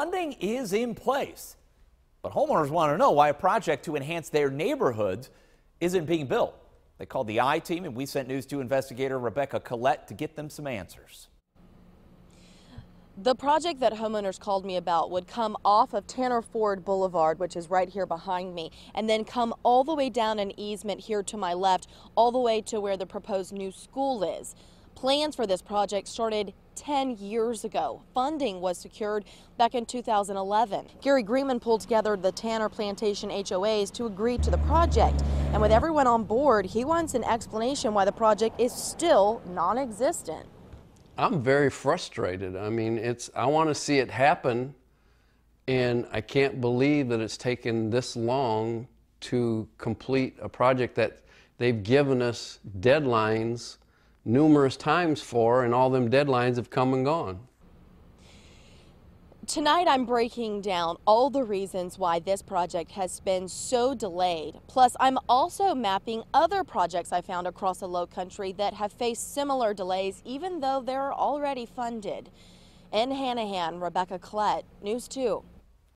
funding is in place. But homeowners want to know why a project to enhance their neighborhoods isn't being built. They called the I team and we sent News 2 investigator Rebecca Collette to get them some answers. The project that homeowners called me about would come off of Tanner Ford Boulevard, which is right here behind me, and then come all the way down an easement here to my left, all the way to where the proposed new school is. Plans for this project started 10 years ago. Funding was secured back in 2011. Gary Greenman pulled together the Tanner Plantation HOAs to agree to the project. And with everyone on board, he wants an explanation why the project is still non-existent. I'm very frustrated. I mean, it's I want to see it happen and I can't believe that it's taken this long to complete a project that they've given us deadlines numerous times for, and all them deadlines have come and gone. Tonight, I'm breaking down all the reasons why this project has been so delayed. Plus, I'm also mapping other projects I found across the low country that have faced similar delays, even though they're already funded. In Hanahan, Rebecca Collette, News 2.